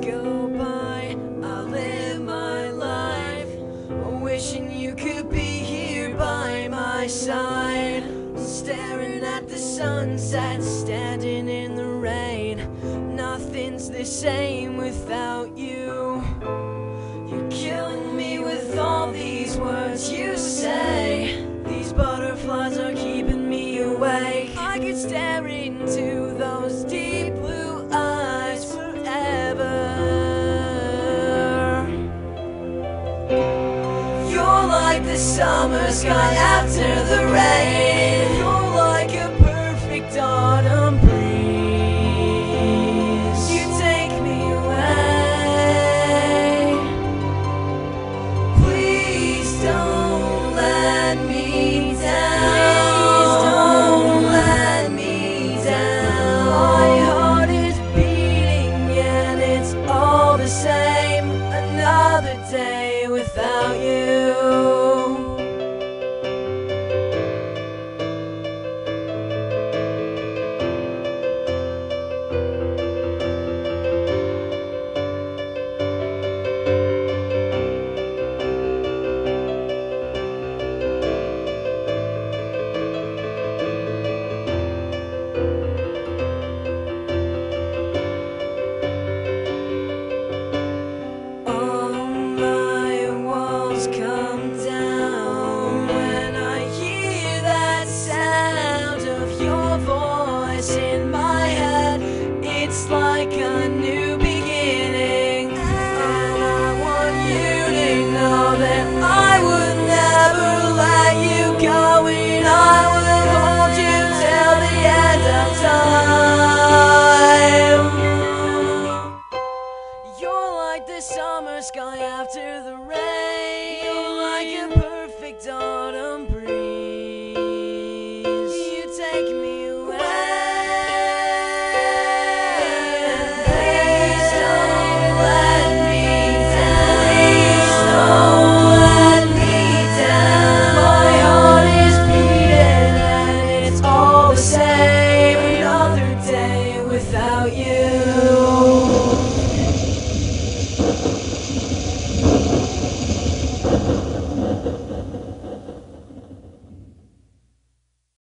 Go by, I live my life, wishing you could be here by my side. Staring at the sunset, standing in the rain. Nothing's the same without you. You're killing me with all these words you say. These butterflies are keeping me awake. I could stare into like the summer sky after the rain. You're like a perfect autumn breeze. You take me away. Please don't let me down. Please don't let me down. My heart is beating and it's all the same. Another day without you. Like a new beginning, and I want you to know that I would never let you go, and I will hold you till the end of time. You're like the summer sky after the rain. You're like a perfect autumn breeze. Without you.